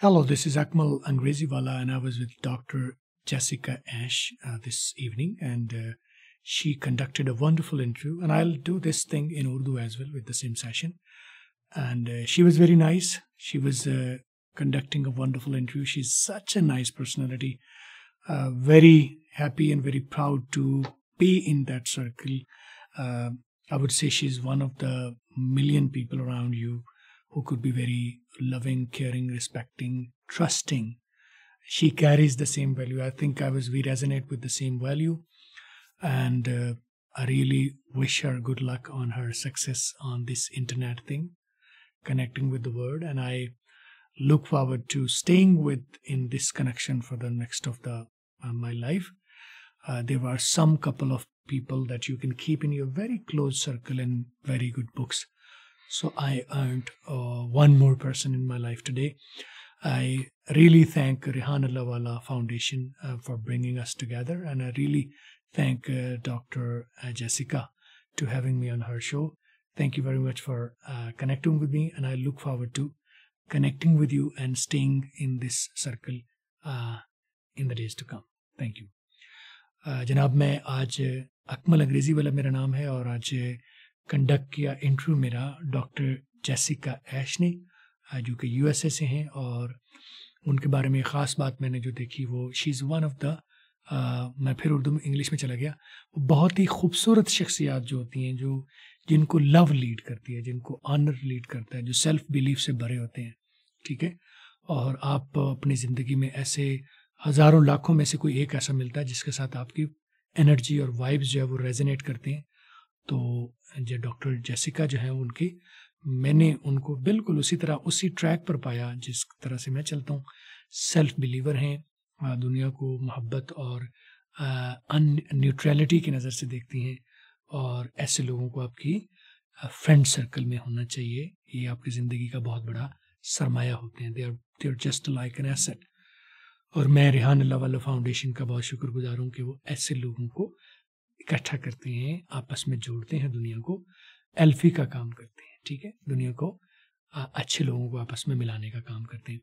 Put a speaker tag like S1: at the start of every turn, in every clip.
S1: Hello, this is Akmal Angreziwala, and I was with Dr. Jessica Ash uh, this evening, and uh, she conducted a wonderful interview. And I'll do this thing in Urdu as well with the same session. And uh, she was very nice. She was uh, conducting a wonderful interview. She's such a nice personality, uh, very happy and very proud to be in that circle. Uh, I would say she's one of the million people around you who could be very loving, caring, respecting, trusting. She carries the same value. I think I was we resonate with the same value, and uh, I really wish her good luck on her success on this internet thing, connecting with the world. And I look forward to staying with in this connection for the next of the uh, my life. Uh, there are some couple of people that you can keep in your very close circle and very good books so I earned uh, one more person in my life today. I really thank Rehan Allahwala Foundation uh, for bringing us together, and I really thank uh, Dr. Uh, Jessica to having me on her show. Thank you very much for uh, connecting with me, and I look forward to connecting with you and staying in this circle uh, in the days to come. Thank you. जनाब मैं आज अकमल अंग्रेज़ी वाला मेरा नाम है और आज कंडक्ट किया इंटरव्यू मेरा डॉक्टर जेसिका ऐश ने जो कि यूएसए से हैं और उनके बारे में ख़ास बात मैंने जो देखी वो she is one of the मैं फिर उर्दू में इंग्लिश में चला गया। वो बहुत ही खूबसूरत शख्सियात जो होती हैं, जो जिनको लव लीड करती है, जिनको ऑनर लीड करता है, जो सेल्फ बिलीफ से भरे होते हैं, ठीक है? और आप अपनी ज़िंदगी में ऐसे हज़ारों, लाखों में से कोई एक ऐसा मिलता है जिसके साथ आपकी एनर्जी और वाइब्स जो है वो रेजोनेट करते हैं। तो जो डॉक्टर जेसिका जो है उनकी, मैंने उनको बिल्कुल उसी तरह, उसी ट्रैक पर पाया जिस तरह से मैं चलता हूँ। सेल्फ बिलीवर हैं दुनिया को मोहब्बत और अन न्यूट्रलिटी की नज़र से देखती हैं और ऐसे लोगों को आपकी फ्रेंड सर्कल में होना चाहिए। ये आपकी ज़िंदगी का बहुत बड़ा सरमाया होते हैं। They are they are just like an asset और मैं रिहान अल्लाह वाला फाउंडेशन का बहुत शुक्रगुजार हूँ कि वो ऐसे लोगों को इकट्ठा करते हैं, आपस में जोड़ते हैं दुनिया को, एल्फी का काम करते हैं, ठीक है? दुनिया को अच्छे लोगों को आपस में मिलाने का काम करते हैं।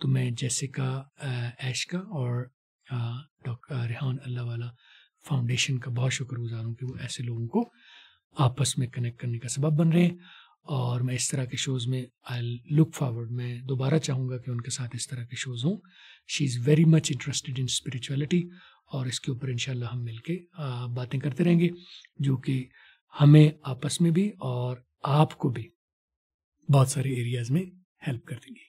S1: तो मैं जैसे का ऐश का और डॉक्टर रेहान अल्लाह वाला फाउंडेशन का बहुत शुक्रगुजार हूँ कि वो ऐसे लोगों को आपस में कनेक्ट करने का सबब बन रहे हैं। और मैं इस तरह के शोज़ में आई लुक फॉरवर्ड मैं दोबारा चाहूँगा कि उनके साथ इस तरह के शोज़ हों। She is very much interested in spirituality और इसके ऊपर इंशाल्लाह हम मिलके बातें करते रहेंगे, जो कि हमें आपस में भी और आपको भी बहुत सारे एरियाज़ में हेल्प कर देंगी।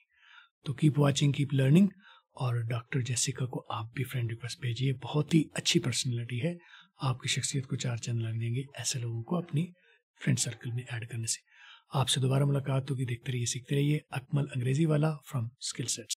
S1: तो कीप वॉचिंग कीप लर्निंग और डॉक्टर जेसिका को आप भी फ्रेंड रिक्वेस्ट भेजिए। बहुत ही अच्छी पर्सनैलिटी है। आपकी शख्सियत को चार चंद लग देंगे ऐसे लोगों को अपनी फ्रेंड सर्कल में ऐड करने से। आपसे दोबारा मुलाकात होगी। देखते रहिए सीखते रहिए अकमल अंग्रेज़ी वाला फ्रॉम स्किल सेट्स